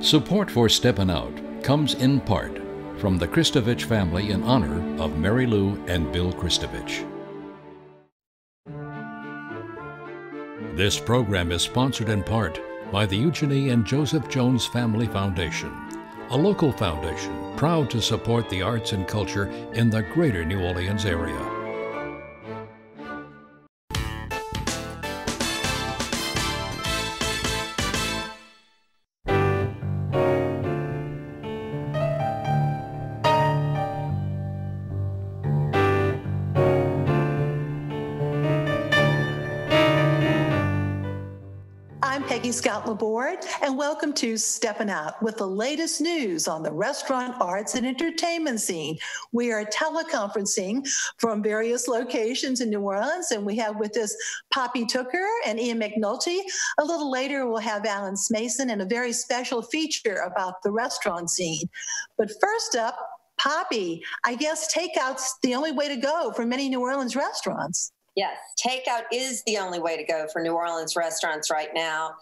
Support for Steppin' Out comes in part from the Kristovich family in honor of Mary Lou and Bill Kristovich. This program is sponsored in part by the Eugenie and Joseph Jones Family Foundation, a local foundation proud to support the arts and culture in the greater New Orleans area. Laborde, and welcome to Stepping Out with the latest news on the restaurant, arts, and entertainment scene. We are teleconferencing from various locations in New Orleans, and we have with us Poppy Tooker and Ian McNulty. A little later, we'll have Alan Smason and a very special feature about the restaurant scene. But first up, Poppy, I guess takeout's the only way to go for many New Orleans restaurants. Yes, takeout is the only way to go for New Orleans restaurants right now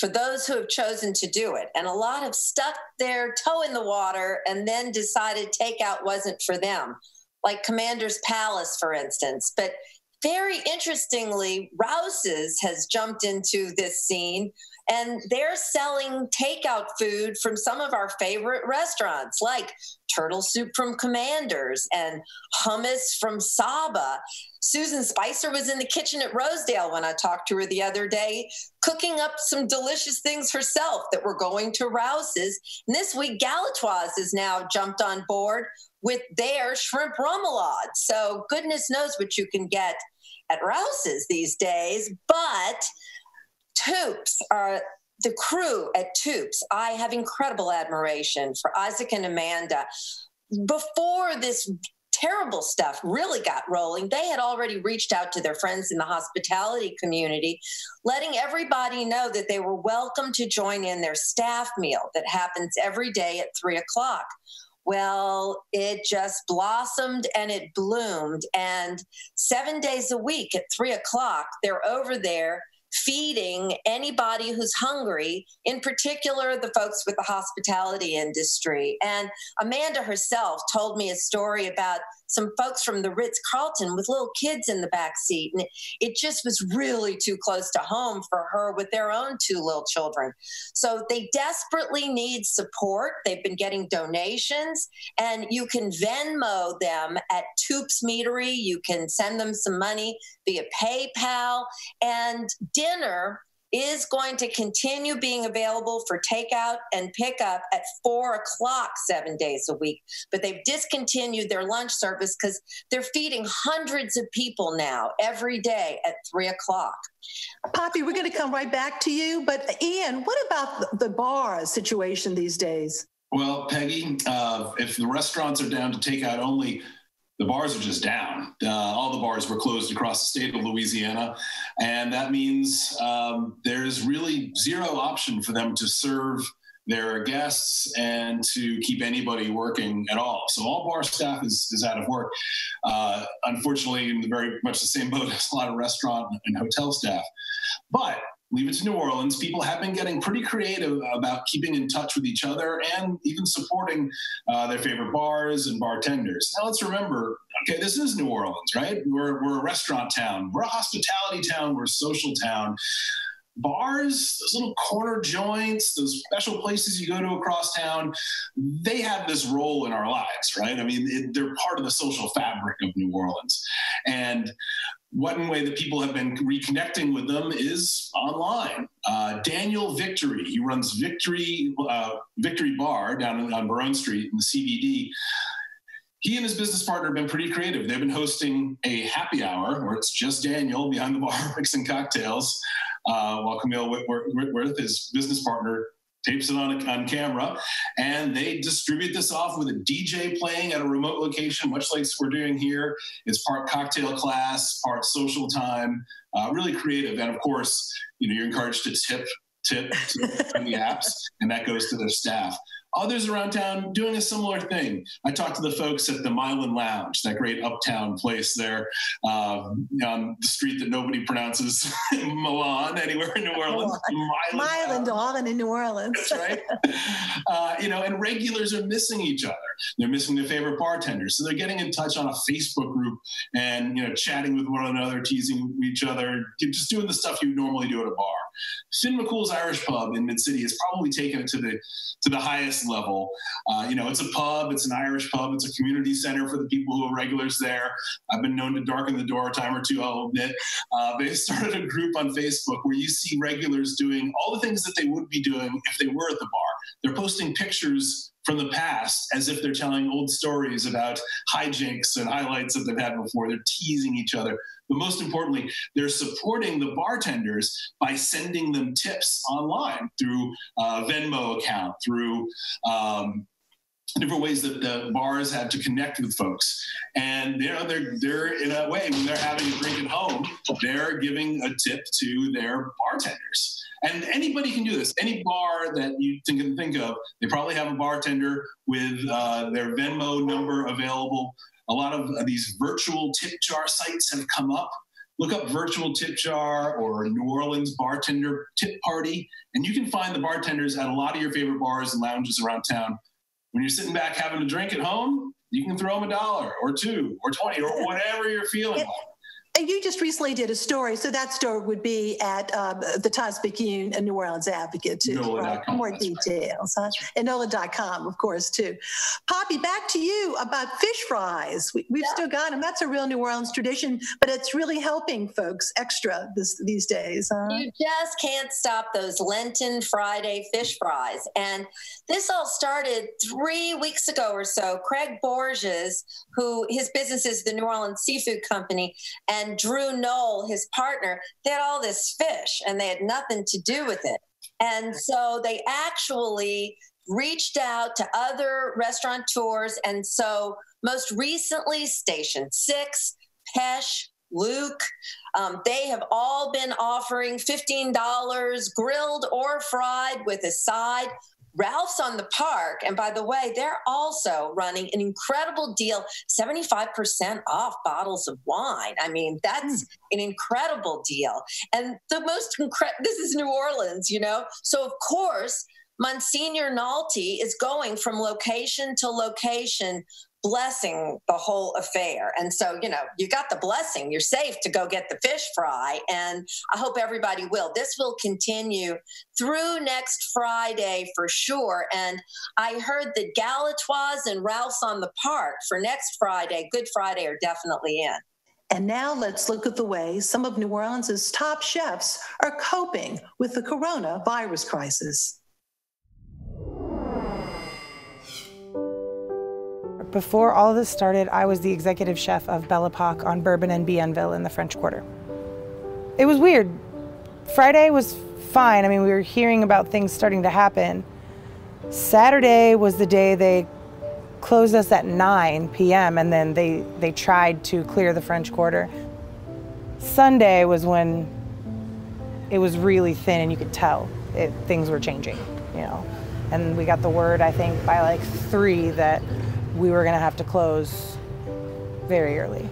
for those who have chosen to do it. And a lot have stuck their toe in the water and then decided takeout wasn't for them, like Commander's Palace, for instance. But very interestingly, Rouse's has jumped into this scene and they're selling takeout food from some of our favorite restaurants like turtle soup from Commanders and hummus from Saba. Susan Spicer was in the kitchen at Rosedale when I talked to her the other day, cooking up some delicious things herself that were going to Rouse's. And this week, Galatoire's has now jumped on board with their shrimp remoulade. So goodness knows what you can get at Rouse's these days. But Toups are the crew at Toups. I have incredible admiration for Isaac and Amanda. Before this terrible stuff really got rolling, they had already reached out to their friends in the hospitality community, letting everybody know that they were welcome to join in their staff meal that happens every day at three o'clock. Well, it just blossomed and it bloomed. And seven days a week at three o'clock, they're over there feeding anybody who's hungry, in particular the folks with the hospitality industry. And Amanda herself told me a story about some folks from the Ritz Carlton with little kids in the back seat. And it just was really too close to home for her with their own two little children. So they desperately need support. They've been getting donations, and you can Venmo them at Toups Meatery. You can send them some money via PayPal. And dinner is going to continue being available for takeout and pickup at four o'clock seven days a week. But they've discontinued their lunch service because they're feeding hundreds of people now every day at three o'clock. Poppy, we're going to come right back to you. But Ian, what about the bar situation these days? Well, Peggy, uh, if the restaurants are down to takeout only, the bars are just down. Uh, all the bars were closed across the state of Louisiana. And that means um, there's really zero option for them to serve their guests and to keep anybody working at all. So all bar staff is, is out of work. Uh, unfortunately, in the very much the same boat as a lot of restaurant and hotel staff. But leave it to New Orleans. People have been getting pretty creative about keeping in touch with each other and even supporting uh, their favorite bars and bartenders. Now, let's remember okay, this is New Orleans, right? We're, we're a restaurant town, we're a hospitality town, we're a social town. Bars, those little corner joints, those special places you go to across town, they have this role in our lives, right? I mean, it, they're part of the social fabric of New Orleans. And one way that people have been reconnecting with them is online. Uh, Daniel Victory, he runs Victory uh, Victory Bar down on Baronne Street in the CBD. He and his business partner have been pretty creative. They've been hosting a happy hour where it's just Daniel behind the bar mixing cocktails, uh, while Camille Whitworth, his business partner, tapes it on, on camera, and they distribute this off with a DJ playing at a remote location, much like we're doing here. It's part cocktail class, part social time, uh, really creative. And of course, you know, you're encouraged to tip, tip, tip the apps, and that goes to their staff. Others around town doing a similar thing. I talked to the folks at the Milan Lounge, that great uptown place there uh, on the street that nobody pronounces Milan anywhere in New Orleans. Milan, Milan, in New Orleans. That's right. Uh, you know, and regulars are missing each other. They're missing their favorite bartenders, so they're getting in touch on a Facebook group and you know chatting with one another, teasing each other, just doing the stuff you normally do at a bar. Finn McCool's Irish Pub in Mid City has probably taken it to the to the highest level. Uh, you know, it's a pub, it's an Irish pub, it's a community center for the people who are regulars there. I've been known to darken the door a time or two, I'll admit. Uh, they started a group on Facebook where you see regulars doing all the things that they would be doing if they were at the bar. They're posting pictures from the past as if they're telling old stories about hijinks and highlights that they've had before. They're teasing each other. But most importantly, they're supporting the bartenders by sending them tips online through a Venmo account, through um, different ways that the bars have to connect with folks. And you know, they're they're in a way when they're having a drink at home, they're giving a tip to their bartenders. And anybody can do this. Any bar that you can think of, they probably have a bartender with uh, their Venmo number available. A lot of these virtual tip jar sites have come up. Look up virtual tip jar or New Orleans bartender tip party, and you can find the bartenders at a lot of your favorite bars and lounges around town. When you're sitting back having a drink at home, you can throw them a dollar or two or 20 or whatever you're feeling like. And you just recently did a story, so that story would be at um, the Times Picayune and New Orleans Advocate too. NOLA.com, right? More that's right. details, huh? And NOLA.com, of course, too. Poppy, back to you about fish fries. We, we've Yeah. still got them. That's a real New Orleans tradition, but it's really helping folks extra this, these days. Huh? You just can't stop those Lenten Friday fish fries. And this all started three weeks ago or so. Craig Borges, who his business is the New Orleans Seafood Company, and Drew Knoll, his partner, they had all this fish and they had nothing to do with it. And so they actually reached out to other restaurateurs. And so most recently, Station Six, Pêche, Luke, um, they have all been offering $15 grilled or fried with a side. Ralph's on the park. And by the way, they're also running an incredible deal 75% off bottles of wine. I mean, that's hmm. an incredible deal. And the most incredible, this is New Orleans, you know? So, of course, Monsignor Nalty is going from location to location blessing the whole affair. And so, you know, you got the blessing, you're safe to go get the fish fry. And I hope everybody will. This will continue through next Friday for sure. And I heard that Galatoire's and Ralph's on the Park for next Friday, Good Friday, are definitely in. And now let's look at the way some of New Orleans' top chefs are coping with the coronavirus crisis. Before all this started, I was the executive chef of Belle Epoque on Bourbon and Bienville in the French Quarter. It was weird. Friday was fine. I mean, we were hearing about things starting to happen. Saturday was the day they closed us at 9 p.m. and then they, they tried to clear the French Quarter. Sunday was when it was really thin and you could tell it, things were changing, you know. And we got the word, I think, by like three that we were gonna have to close very early.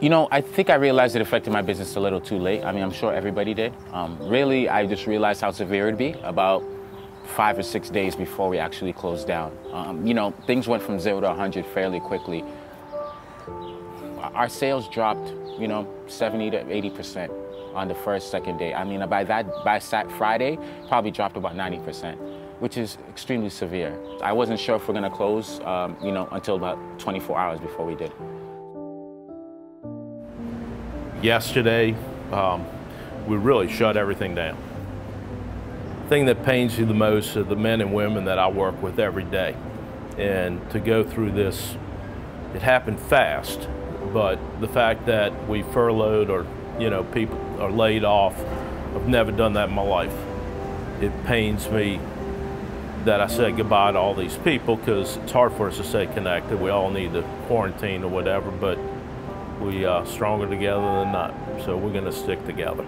You know, I think I realized it affected my business a little too late. I mean, I'm sure everybody did. Um, really, I just realized how severe it'd be about five or six days before we actually closed down. Um, you know, things went from zero to 100 fairly quickly. Our sales dropped, you know, 70 to 80 percent on the first, second day. I mean, by that, by Sat Friday, probably dropped about 90 percent, which is extremely severe. I wasn't sure if we're gonna close, um, you know, until about 24 hours before we did. yesterday, um, we really shut everything down. The thing that pains you the most are the men and women that I work with every day. And to go through this, it happened fast, but the fact that we furloughed or, you know, people are laid off, I've never done that in my life. It pains me that I said goodbye to all these people because it's hard for us to stay connected. We all need to quarantine or whatever, but we are stronger together than not. So we're going to stick together.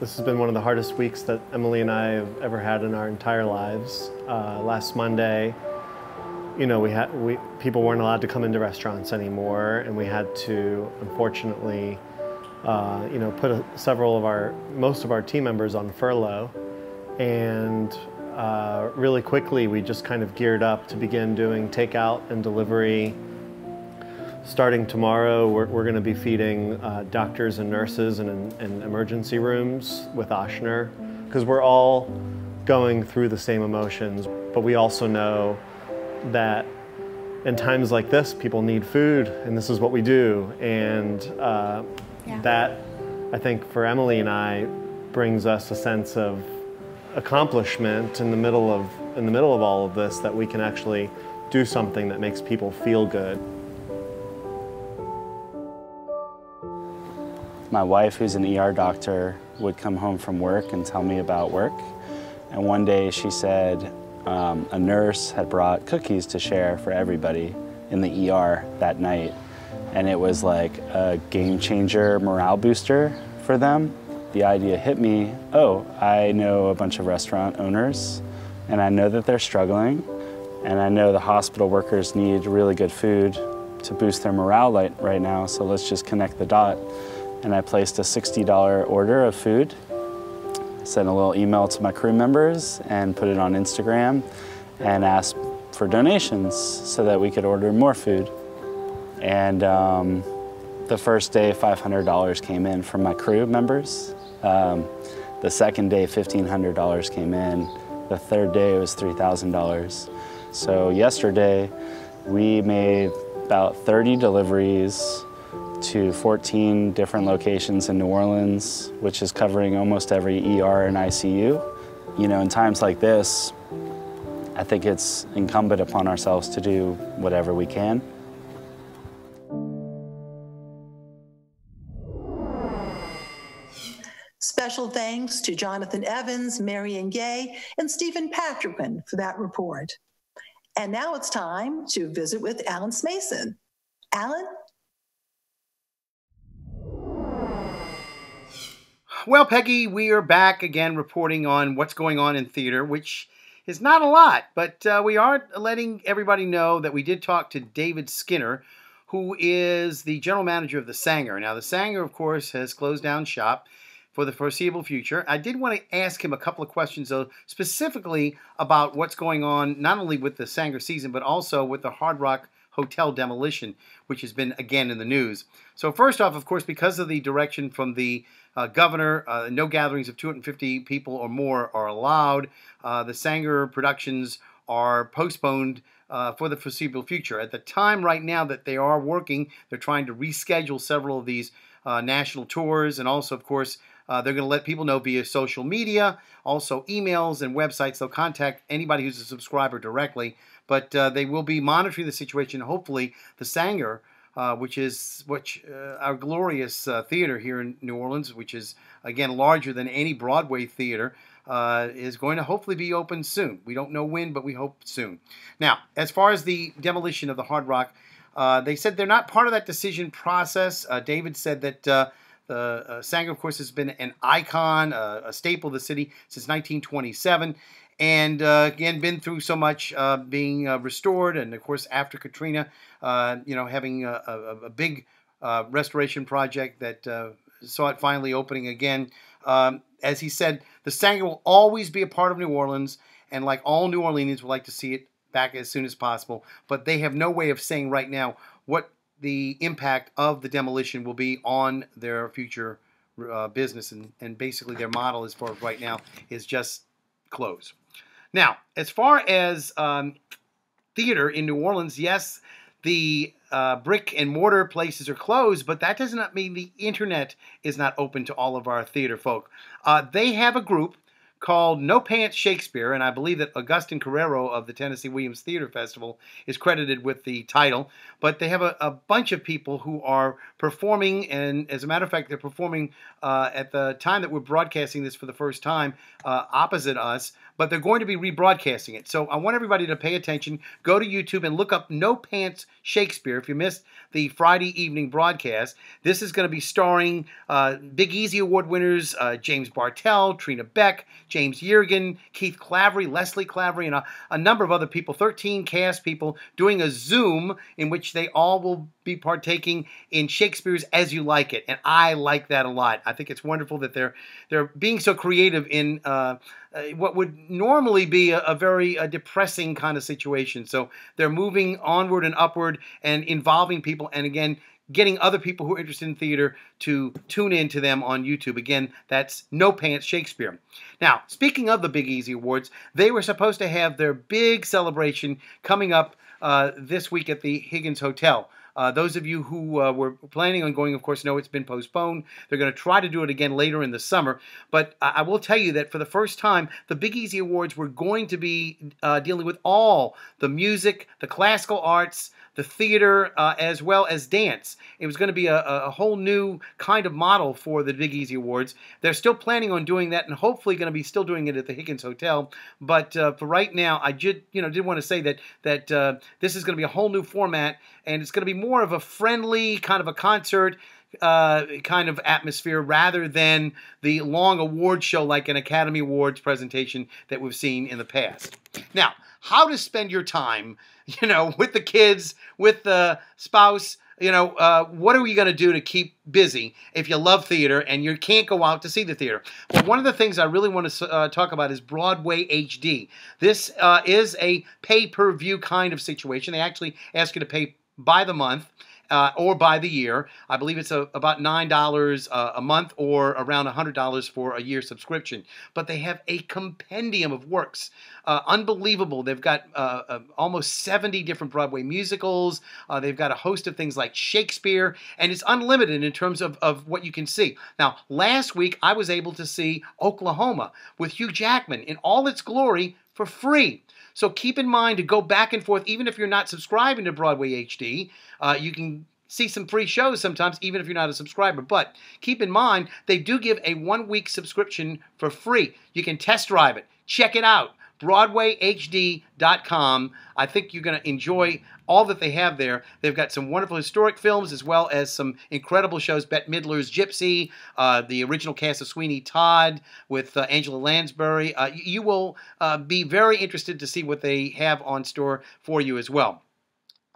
This has been one of the hardest weeks that Emily and I have ever had in our entire lives. Uh, last Monday, you know, we had we people weren't allowed to come into restaurants anymore, and we had to, unfortunately, uh, you know, put a, several of our most of our team members on furlough, and uh, really quickly we just kind of geared up to begin doing takeout and delivery. Starting tomorrow, we're, we're going to be feeding uh, doctors and nurses in, in emergency rooms with Ochsner because we're all going through the same emotions, but we also know that in times like this, people need food, and this is what we do. And uh, yeah. that, I think, for Emily and I, brings us a sense of accomplishment in the middle of in the middle of all of this that we can actually do something that makes people feel good. My wife, who's an ER doctor, would come home from work and tell me about work. And one day she said, um, a nurse had brought cookies to share for everybody in the ER that night. And it was like a game changer morale booster for them. The idea hit me, oh, I know a bunch of restaurant owners and I know that they're struggling and I know the hospital workers need really good food to boost their morale right now, so let's just connect the dot. And I placed a $60 order of food sent a little email to my crew members and put it on Instagram and asked for donations so that we could order more food. And um, the first day, $500 came in from my crew members. Um, the second day, $1,500 came in. The third day, it was $3,000. So yesterday, we made about 30 deliveries to 14 different locations in New Orleans, which is covering almost every ER and ICU. You know, in times like this, I think it's incumbent upon ourselves to do whatever we can. Special thanks to Jonathan Evans, Marian Gay, and Stephen Patrickman for that report. And now it's time to visit with Alan Smason. Alan? Well, Peggy, we are back again reporting on what's going on in theater, which is not a lot, but uh, we are letting everybody know that we did talk to David Skinner, who is the general manager of the Saenger. Now, the Saenger, of course, has closed down shop for the foreseeable future. I did want to ask him a couple of questions, though, specifically about what's going on not only with the Saenger season, but also with the Hard Rock Hotel demolition, which has been again in the news. So, first off, of course, because of the direction from the uh, governor, uh, no gatherings of 250 people or more are allowed. Uh, the Saenger productions are postponed uh, for the foreseeable future. At the time, right now, that they are working, they're trying to reschedule several of these uh, national tours, and also, of course, uh, they're going to let people know via social media, also emails and websites. They'll contact anybody who's a subscriber directly, but they will be monitoring the situation. Hopefully, the Saenger, uh, which is which uh, our glorious uh, theater here in New Orleans, which is again larger than any Broadway theater, uh, is going to hopefully be open soon. We don't know when, but we hope soon. Now, as far as the demolition of the Hard Rock, uh, they said they're not part of that decision process. Uh, David said that. The uh, Saenger, of course, has been an icon, a staple of the city since 1927 and uh, again been through so much uh, being uh, restored. And of course after katrina uh, you know having a, a, a big uh, restoration project that uh, saw it finally opening again. Um, as he said the Saenger will always be a part of new orleans. And like all new orleanians would like to see it back as soon as possible. But they have no way of saying right now what the impact of the demolition will be on their future business and, and basically their model as far as right now is just close now, as far as um, theater in New Orleans, yes, the uh, brick and mortar places are closed, but that does not mean the internet is not open to all of our theater folk. Uh, they have a group called No Pants Shakespeare, and I believe that Augustin Correro of the Tennessee Williams Theater Festival is credited with the title. But they have a, a bunch of people who are performing, and as a matter of fact, they're performing uh, at the time that we're broadcasting this for the first time uh, opposite us but they're going to be rebroadcasting it. So I want everybody to pay attention. Go to YouTube and look up No Pants Shakespeare. If you missed the Friday evening broadcast, this is going to be starring uh, Big Easy Award winners uh, James Bartelle, Trina Beck, James Yergin, Keith Claverie, Leslie Claverie, and a, a number of other people, 13 cast people, doing a Zoom in which they all will be partaking in Shakespeare's As You Like It. And I like that a lot. I think it's wonderful that they're, they're being so creative in. Uh, uh, what would normally be a, a very uh, depressing kind of situation. So they're moving onward and upward and involving people, and again, getting other people who are interested in theater to tune in to them on YouTube. Again, that's No Pants Shakespeare. Now, speaking of the Big Easy Awards, they were supposed to have their big celebration coming up uh, this week at the Higgins Hotel. Uh, those of you who uh, were planning on going, of course, know it's been postponed. They're going to try to do it again later in the summer. But I, I will tell you that for the first time, the Big Easy Awards were going to be uh, dealing with all the music, the classical arts, the theater, uh, as well as dance. It was going to be a, a, whole new kind of model for the Big Easy Awards. They're still planning on doing that, and hopefully going to be still doing it at the Higgins Hotel. But uh, for right now, I did, you know, did want to say that that uh, this is going to be a whole new format, and it's going to be more of a friendly kind of a concert. Uh, kind of atmosphere rather than the long award show like an Academy Awards presentation that we've seen in the past. Now, how to spend your time, you know, with the kids, with the spouse. You know, uh, what are you going to do to keep busy if you love theater and you can't go out to see the theater? Well, one of the things I really want to uh, talk about is Broadway HD. This uh, is a pay per view kind of situation. They actually ask you to pay by the month uh, or by the year. I believe it's a, about $9 uh, a month or around $100 for a year subscription. But they have a compendium of works. Uh, unbelievable. They've got uh, uh, almost 70 different Broadway musicals. Uh, they've got a host of things like Shakespeare, and it's unlimited in terms of, of what you can see. Now, last week I was able to see Oklahoma with Hugh Jackman in all its glory for free. So keep in mind to go back and forth, even if you're not subscribing to Broadway HD. Uh, you can see some free shows sometimes, even if you're not a subscriber. But keep in mind, they do give a one week subscription for free. You can test drive it, check it out. BroadwayHD.com. I think you're going to enjoy all that they have there. They've got some wonderful historic films as well as some incredible shows. Bette Midler's Gypsy, uh, the original cast of Sweeney Todd with uh, Angela Lansbury. Uh, you will uh, be very interested to see what they have on store for you as well.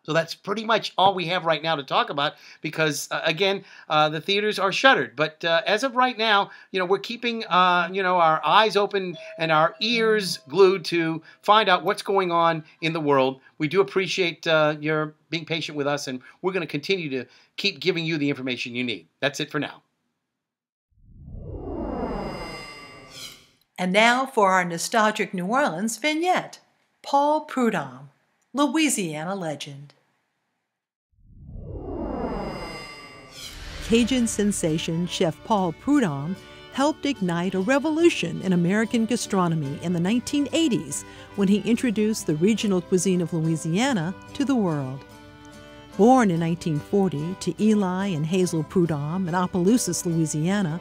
So that's pretty much all we have right now to talk about because, uh, again, uh, the theaters are shuttered. But uh, as of right now, you know, we're keeping, uh, you know, our eyes open and our ears glued to find out what's going on in the world. We do appreciate uh, your being patient with us, and we're going to continue to keep giving you the information you need. That's it for now. And now for our nostalgic New Orleans vignette Paul Prudhomme. Louisiana legend. Cajun sensation chef Paul Prudhomme helped ignite a revolution in American gastronomy in the 1980s when he introduced the regional cuisine of Louisiana to the world. Born in 1940 to Eli and Hazel Prudhomme in Opelousas, Louisiana,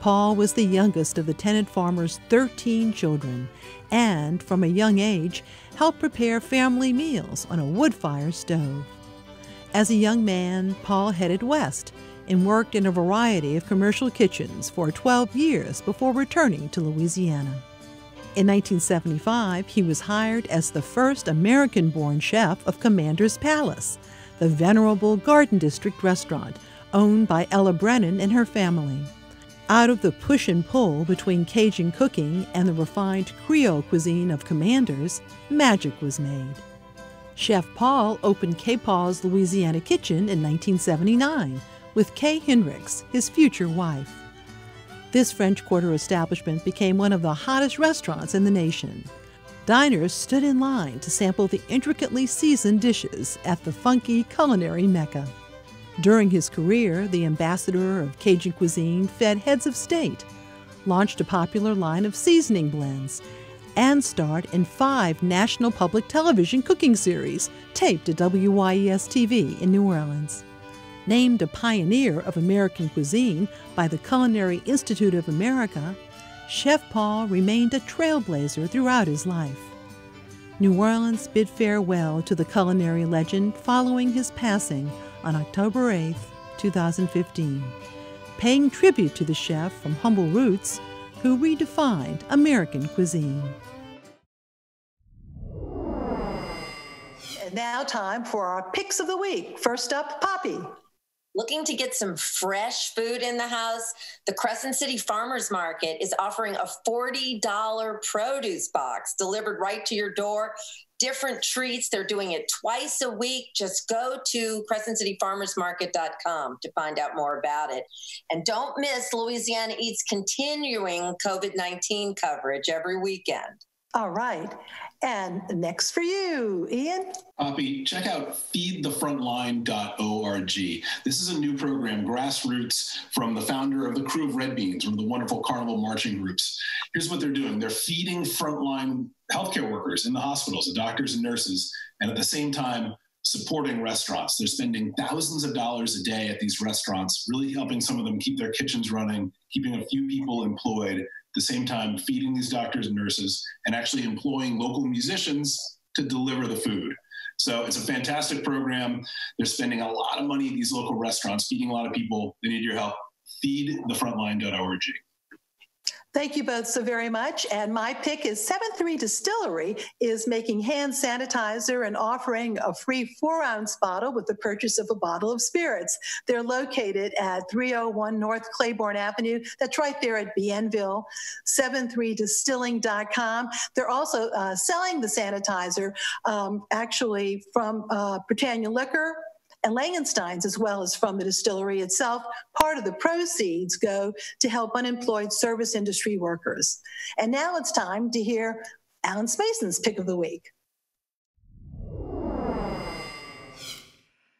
Paul was the youngest of the tenant farmer's 13 children and, from a young age, helped prepare family meals on a wood fire stove. As a young man, Paul headed west and worked in a variety of commercial kitchens for 12 years before returning to Louisiana. In 1975, he was hired as the first American born chef of Commander's Palace, the venerable Garden District restaurant owned by Ella Brennan and her family. Out of the push and pull between Cajun cooking and the refined Creole cuisine of commanders, magic was made. Chef Paul opened K. Paul's Louisiana Kitchen in 1979 with Kay Hinrichs, his future wife. This French Quarter establishment became one of the hottest restaurants in the nation. Diners stood in line to sample the intricately seasoned dishes at the funky culinary mecca. During his career, the ambassador of Cajun cuisine fed heads of state, launched a popular line of seasoning blends, and starred in five national public television cooking series taped at WYES TV in New Orleans. Named a pioneer of American cuisine by the Culinary Institute of America, Chef Paul remained a trailblazer throughout his life. New Orleans bid farewell to the culinary legend following his passing on October 8, 2015, paying tribute to the chef from humble roots who redefined American cuisine. And now, time for our picks of the week. First up, Poppy. Looking to get some fresh food in the house? The Crescent City Farmers Market is offering a $40 produce box delivered right to your door. Different treats. They're doing it twice a week. Just go to crescentcityfarmersmarket.com to find out more about it. And don't miss Louisiana Eats continuing COVID 19 coverage every weekend. All right. And next for you, Ian. Poppy, check out feedthefrontline.org. This is a new program, grassroots, from the founder of the Krewe of Red Beans, one of the wonderful carnival marching groups. Here's what they're doing they're feeding frontline healthcare workers in the hospitals, the doctors and nurses, and at the same time, supporting restaurants. They're spending thousands of dollars a day at these restaurants, really helping some of them keep their kitchens running, keeping a few people employed at the same time feeding these doctors and nurses and actually employing local musicians to deliver the food. So it's a fantastic program. They're spending a lot of money at these local restaurants, feeding a lot of people. They need your help. Feedthefrontline.org. Thank you both so very much. And my pick is 7-3 Distillery is making hand sanitizer and offering a free four ounce bottle with the purchase of a bottle of spirits. They're located at 301 North Claiborne Avenue. That's right there at Bienville, 73distilling.com. They're also uh, selling the sanitizer um, actually from uh, Britannia Liquor, and Langenstein's, as well as from the distillery itself. Part of the proceeds go to help unemployed service industry workers. And now it's time to hear Alan Smason's pick of the week.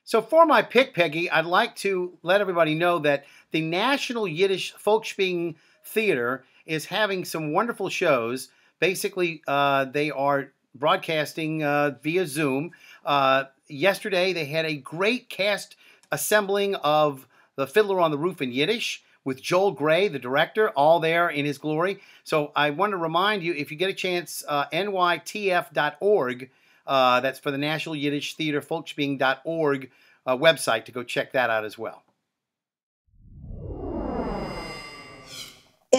So, for my pick, Peggy, I'd like to let everybody know that the National Yiddish Folksbiene Theater is having some wonderful shows. Basically, uh, they are broadcasting uh, via Zoom. Uh, yesterday, they had a great cast assembling of The Fiddler on the Roof in Yiddish with Joel Grey, the director, all there in his glory. So I want to remind you, if you get a chance, uh, nytf.org, uh, that's for the National Yiddish Theater, Folksbiene.org uh, website to go check that out as well.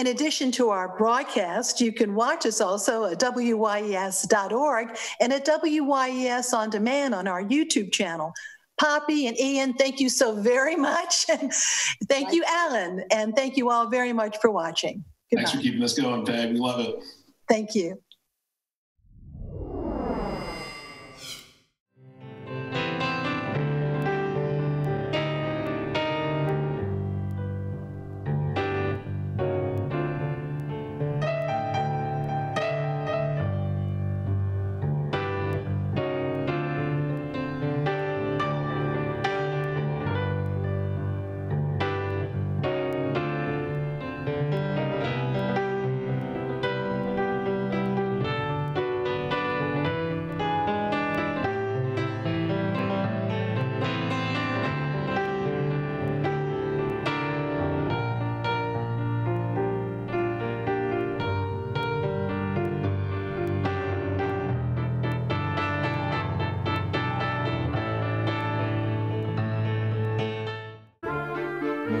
In addition to our broadcast, you can watch us also at WYES.org and at WYES On Demand on our YouTube channel. Poppy and Ian, thank you so very much. And thank you, Alan. And thank you all very much for watching. Goodbye. Thanks for keeping us going, Peg. We love it. Thank you.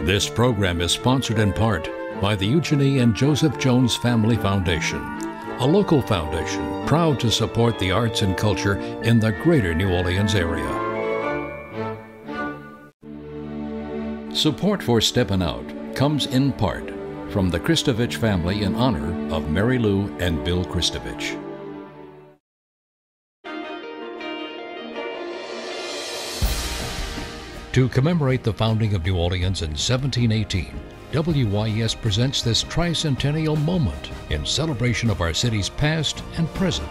This program is sponsored in part by the Eugenie and Joseph Jones Family Foundation, a local foundation proud to support the arts and culture in the greater New Orleans area. Support for Steppin' Out comes in part from the Kristovich family in honor of Mary Lou and Bill Kristovich. To commemorate the founding of New Orleans in 1718, WYES presents this tricentennial moment in celebration of our city's past and present.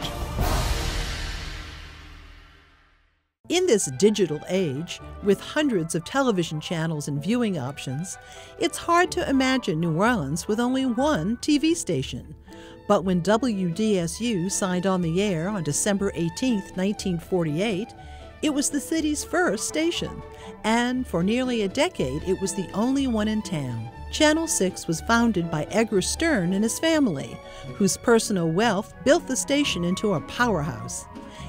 In this digital age, with hundreds of television channels and viewing options, it's hard to imagine New Orleans with only one TV station. But when WDSU signed on the air on December 18, 1948, it was the city's first station, and for nearly a decade it was the only one in town. Channel 6 was founded by Edgar Stern and his family, whose personal wealth built the station into a powerhouse.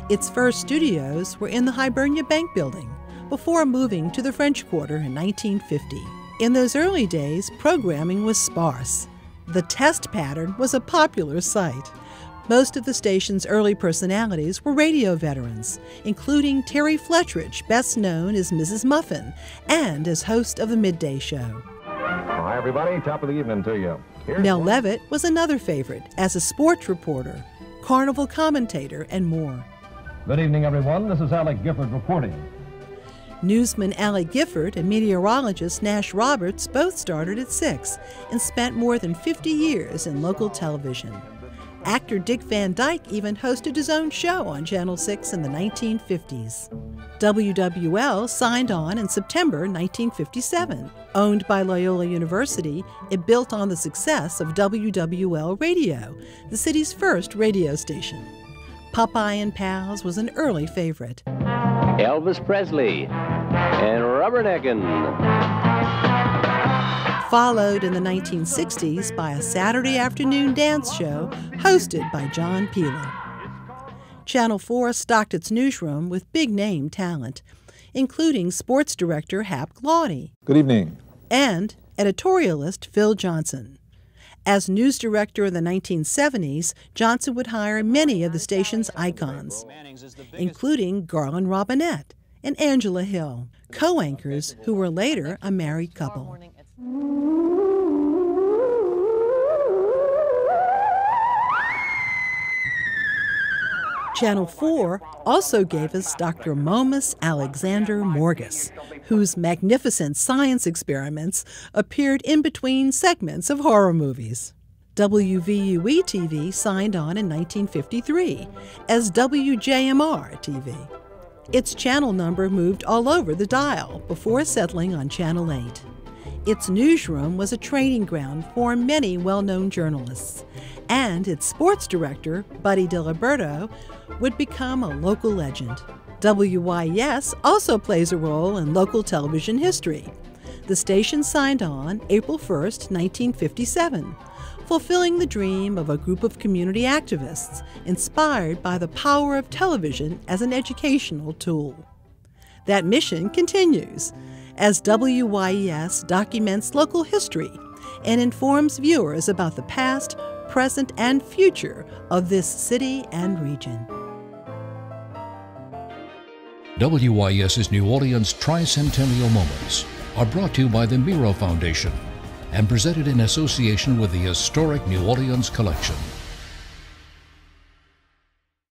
Its first studios were in the Hibernia Bank building before moving to the French Quarter in 1950. In those early days, programming was sparse. The test pattern was a popular sight. Most of the station's early personalities were radio veterans, including Terry Flettrich, best known as Mrs. Muffin, and as host of the midday show. Hi, everybody. Top of the evening to you. Here's Mel Leavitt was another favorite as a sports reporter, carnival commentator, and more. Good evening, everyone. This is Alec Gifford reporting. Newsman Alec Gifford and meteorologist Nash Roberts both started at 6 and spent more than 50 years in local television. Actor Dick Van Dyke even hosted his own show on Channel 6 in the 1950s. WWL signed on in September 1957. Owned by Loyola University, it built on the success of WWL Radio, the city's first radio station. Popeye and Pals was an early favorite. Elvis Presley and Rubberneckin. Followed in the 1960s by a Saturday afternoon dance show hosted by John Peeler. Channel 4 stocked its newsroom with big name talent, including sports director Hap Glaude. Good evening. And editorialist Phil Johnson. As news director in the 1970s, Johnson would hire many of the station's icons, including Garland Robinette and Angela Hill, co anchors who were later a married couple. Channel 4 also gave us Dr. Momus Alexander Morgus, whose magnificent science experiments appeared in between segments of horror movies. WVUE TV signed on in 1953 as WJMR TV. Its channel number moved all over the dial before settling on Channel 8. Its newsroom was a training ground for many well known journalists, and its sports director, Buddy Diliberto, would become a local legend. WYES also plays a role in local television history. The station signed on April 1, 1957, fulfilling the dream of a group of community activists inspired by the power of television as an educational tool. That mission continues as WYES documents local history and informs viewers about the past, present, and future of this city and region. WYS's New Orleans Tricentennial Moments are brought to you by the Miro Foundation and presented in association with the Historic New Orleans Collection.